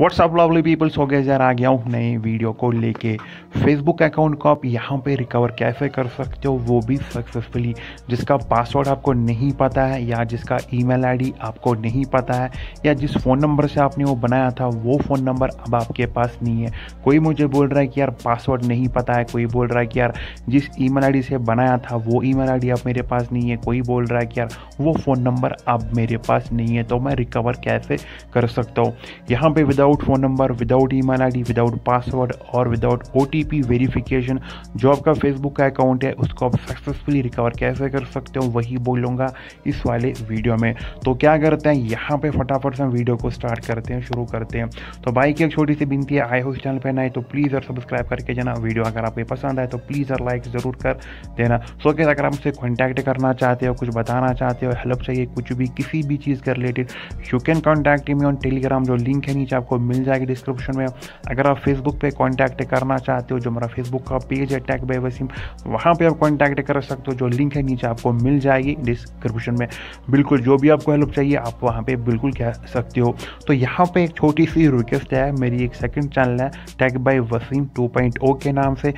WhatsApp lovely peoples हो गए यार, आ गया हूँ नए वीडियो को लेके। फेसबुक अकाउंट को आप यहाँ पे रिकवर कैसे कर सकते हो, वो भी सक्सेसफुली जिसका पासवर्ड आपको नहीं पता है, या जिसका ईमेल आईडी आपको नहीं पता है, या जिस फ़ोन नंबर से आपने वो बनाया था, वो फ़ोन नंबर अब आपके पास नहीं है। कोई मुझे बोल रहा है कि यार पासवर्ड नहीं पता है, कोई बोल रहा है कि यार, जिस ईमेल आईडी से बनाया था, वो ईमेल आईडी अब मेरे पास नहीं है। कोई बोल रहा है कि यार, वो फ़ोन नंबर अब मेरे पास नहीं है तो मैं रिकवर कैसे कर सकता हूँ? यहाँ पे without phone number without email ID without password और विदाउट ओ वेरिफिकेशन जो आपका फेसबुक का अकाउंट है उसको आप सक्सेसफुली रिकवर कैसे कर सकते हो वही बोलूँगा इस वाले वीडियो में। तो क्या करते हैं यहाँ पे फटाफट से हम वीडियो को स्टार्ट करते हैं शुरू करते हैं। तो भाई की एक छोटी सी बिनती है आए हो इस चैनल पर नए तो प्लीज़ और सब्सक्राइब करके जाना वीडियो अगर आपको पसंद आए तो प्लीज़ और लाइक ज़रूर कर देना। सो so, अगर आप मुझसे कॉन्टैक्ट करना चाहते हो कुछ बताना चाहते हो हेल्प चाहिए कुछ भी किसी भी चीज़ के related you can contact me on Telegram जो लिंक है नीचे आपको मिल जाएगी डिस्क्रिप्शन में। अगर आप फेसबुक पे कांटेक्ट करना चाहते हो, जो मेरा फेसबुक का पेज है टैग बाय वसीम वहाँ पे आप कांटेक्ट कर सकते हो, जो लिंक है, नीचे आपको मिल जाएगी डिस्क्रिप्शन में। बिल्कुल, जो भी आपको हेल्प चाहिए, आप वहाँ पर बिल्कुल कह सकते हो। तो यहाँ पे एक छोटी सी रिक्वेस्ट है, मेरी एक सेकेंड चैनल है टैग बाई वसीम 2.0 के नाम से।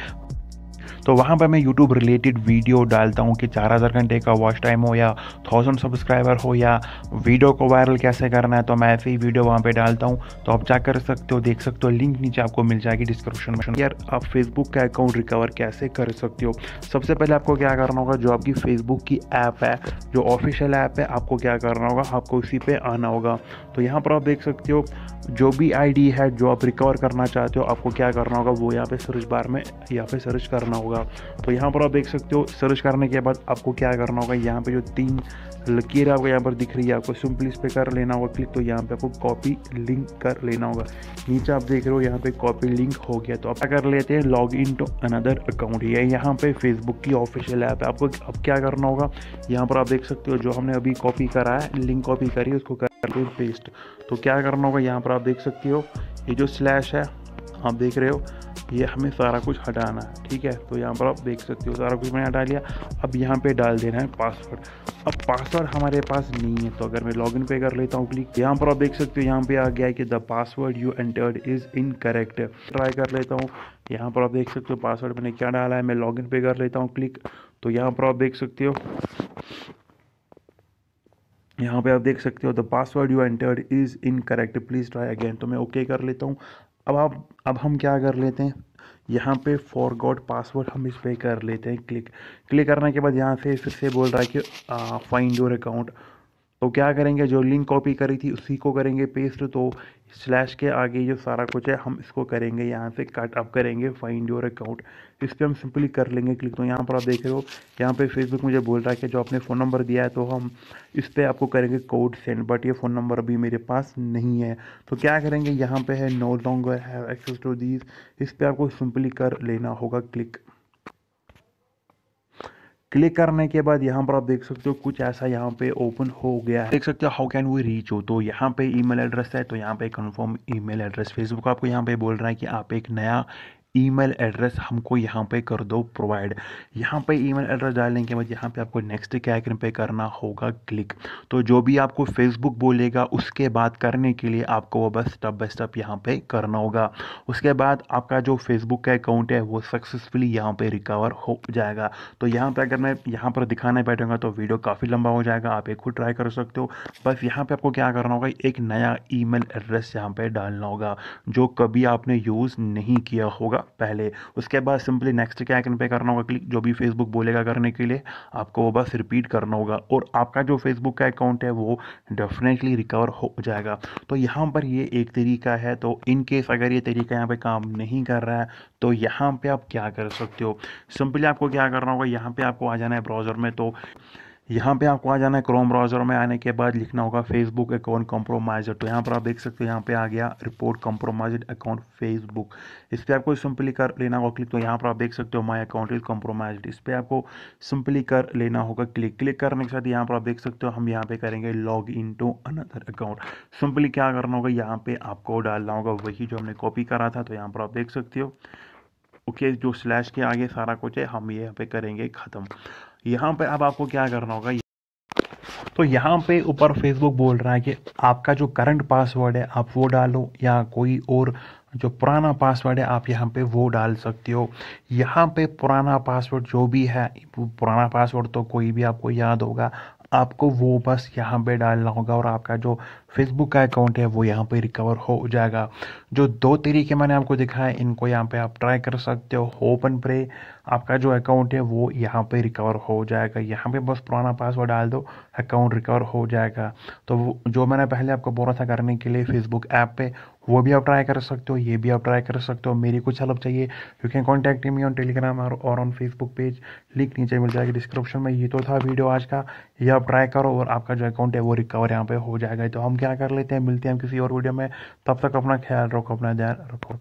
तो वहाँ पर मैं यूट्यूब रिलेटेड वीडियो डालता हूँ कि चार हज़ार घंटे का वॉच टाइम हो या थाउज़ेंड सब्सक्राइबर हो या वीडियो को वायरल कैसे करना है तो मैं ऐसे ही वीडियो वहाँ पर डालता हूँ। तो आप जा कर सकते हो, देख सकते हो लिंक नीचे आपको मिल जाएगी डिस्क्रिप्शन में। यार, आप फेसबुक का अकाउंट रिकवर कैसे कर सकते हो? सबसे पहले आपको क्या करना होगा, जो आपकी फेसबुक की ऐप है, जो ऑफिशियल ऐप है, आपको क्या करना होगा, आपको उसी पे आना होगा। तो यहाँ पर आप देख सकते हो, जो भी आईडी है, जो आप रिकवर करना चाहते हो, आपको क्या करना होगा, वो यहाँ पे सर्च बार में, यहाँ पे सर्च करना होगा। तो यहाँ पर आप देख सकते हो सर्च करने के बाद आपको क्या करना होगा, यहाँ पे जो तीन लकीर आपको यहाँ पर दिख रही है, आपको सिंपली इस पर कर लेना होगा क्लिक तो यहाँ पे आपको कॉपी लिंक कर लेना होगा। नीचे आप देख रहे हो, यहाँ पे कॉपी लिंक हो गया तो आप क्या कर लेते हैं log in to another account ये यहाँ पे फेसबुक की ऑफिशियल ऐप है। आपको अब क्या करना होगा, यहाँ पर आप देख सकते हो, जो हमने अभी कॉपी करा है लिंक कॉपी करी उसको कर दो पेस्ट तो क्या करना होगा, यहाँ पर आप देख सकते हो, ये जो स्लैश है, आप देख रहे हो ये हमें सारा कुछ हटाना है, ठीक है? तो यहाँ पर आप देख सकते हो, सारा कुछ मैंने हटा लिया। अब यहाँ पे डाल देना है पासवर्ड अब पासवर्ड हमारे पास नहीं है तो अगर मैं लॉगिन पे कर लेता हूँ क्लिक यहाँ पर आप देख सकते हो, यहाँ पे आ गया है कि the password you entered is incorrect try कर लेता हूँ। यहाँ पर आप देख सकते हो पासवर्ड मैंने क्या डाला है, मैं लॉगिन पे कर लेता हूँ क्लिक तो यहाँ पर आप देख सकते हो, यहाँ पे आप देख सकते हो the password you entered is incorrect please try again तो मैं ओके okay कर लेता हूँ। अब आप, अब हम क्या कर लेते हैं? यहाँ पे फॉर गॉड पासवर्ड हम इस पर कर लेते हैं क्लिक क्लिक करने के बाद यहाँ से फिर से बोल रहा है कि फाइंड योर अकाउंट तो क्या करेंगे? जो लिंक कॉपी करी थी, उसी को करेंगे पेस्ट तो स्लैश के आगे जो सारा कुछ है, हम इसको करेंगे, यहाँ से कट अप करेंगे फाइंड योर अकाउंट इस पर हम सिंपली कर लेंगे क्लिक तो यहाँ पर आप देख रहे हो, यहाँ पे फेसबुक मुझे बोल रहा है कि जो आपने फ़ोन नंबर दिया है तो हम इस पर आपको करेंगे कोड सेंड बट ये फ़ोन नंबर अभी मेरे पास नहीं है. तो क्या करेंगे? यहाँ पर है no longer have access to these इस पर आपको सिंपली कर लेना होगा क्लिक क्लिक करने के बाद यहाँ पर आप देख सकते हो कुछ ऐसा यहाँ पे ओपन हो गया है। देख सकते हो हाउ कैन वी रीच हो तो यहाँ पे ईमेल एड्रेस है तो यहाँ पे कंफर्म ईमेल एड्रेस फेसबुक आपको यहाँ पे बोल रहा है कि आप एक नया ईमेल एड्रेस हमको यहाँ पे कर दो प्रोवाइड। यहाँ पे ईमेल एड्रेस डालने के बाद यहाँ पे आपको नेक्स्ट के आइकन पे करना होगा क्लिक। तो जो भी आपको फेसबुक बोलेगा, उसके बाद करने के लिए आपको वो बस स्टेप बाय स्टेप यहाँ पे करना होगा। उसके बाद आपका जो फेसबुक का अकाउंट है, वो सक्सेसफुली यहाँ पर रिकवर हो जाएगा। तो यहाँ पर अगर मैं यहाँ पर दिखाने बैठूँगा तो वीडियो काफ़ी लंबा हो जाएगा। आप एक खुद ट्राई कर सकते हो। बस यहाँ पर आपको क्या करना होगा, एक नया ई एड्रेस यहाँ पर डालना होगा, जो कभी आपने यूज़ नहीं किया होगा। पहले। उसके बाद सिंपली नेक्स्ट के आइकन पे करना होगा क्लिक जो भी फेसबुक बोलेगा करने के लिए, आपको वो बस रिपीट करना होगा। और आपका जो फेसबुक का अकाउंट है, वो डेफिनेटली रिकवर हो जाएगा। तो यहाँ पर ये एक तरीका है तो इन केस अगर ये तरीका यहाँ पर काम नहीं कर रहा है तो यहाँ पर आप क्या कर सकते हो? सिंपली आपको क्या करना होगा, यहाँ पर आपको आ जाना है ब्राउज़र में तो यहाँ पे आपको आ जाना है क्रोम ब्राउज़र में, आने के बाद लिखना होगा फेसबुक अकाउंट कॉम्प्रोमाइज तो यहाँ पर आप देख सकते हो, यहाँ पे आ गया रिपोर्ट कॉम्प्रोमाइज अकाउंट फेसबुक इस पर आपको सिंपली कर लेना होगा क्लिक तो यहाँ पर आप देख सकते हो माई अकाउंट इज़ कॉम्प्रोमाइज इस पर आपको सिंपली कर लेना होगा क्लिक क्लिक करने के साथ यहाँ पर आप देख सकते हो, हम यहाँ पे करेंगे log in to another account simply क्या करना होगा, यहाँ पे आपको डालना होगा, वही जो हमने कॉपी करा था तो यहाँ पर आप देख सकते हो। ओके जो स्लैश के आगे सारा कुछ है, हम यहाँ पे करेंगे ख़त्म। यहाँ पे अब आपको क्या करना होगा? तो यहाँ पे ऊपर फेसबुक बोल रहा है कि आपका जो करंट पासवर्ड है, आप वो डालो या कोई और जो पुराना पासवर्ड है, आप यहाँ पे वो डाल सकते हो। यहाँ पे पुराना पासवर्ड जो भी है, पुराना पासवर्ड तो कोई भी आपको याद होगा, आपको वो बस यहाँ पे डालना होगा और आपका जो फेसबुक का अकाउंट है, वो यहाँ पे रिकवर हो जाएगा। जो दो तरीके मैंने आपको दिखाए, इनको यहाँ पे आप ट्राई कर सकते हो। होप एंड प्रे आपका जो अकाउंट है, वो यहाँ पे रिकवर हो जाएगा। यहाँ पे बस पुराना पासवर्ड डाल दो अकाउंट रिकवर हो जाएगा। तो जो मैंने पहले आपको बोला था करने के लिए फेसबुक ऐप पे, वो भी आप ट्राई कर सकते हो, ये भी आप ट्राई कर सकते हो। मेरी कुछ हेल्प चाहिए you can contact me on Telegram और ऑन फेसबुक पेज लिंक नीचे मिल जाएगी डिस्क्रिप्शन में। ये तो था वीडियो आज का। ये आप ट्राई करो और आपका जो अकाउंट है, वो रिकवर यहाँ पे हो जाएगा। तो हम क्या कर लेते हैं, मिलते हैं किसी और वीडियो में। तब तक अपना ख्याल रखो, अपना ध्यान रखो।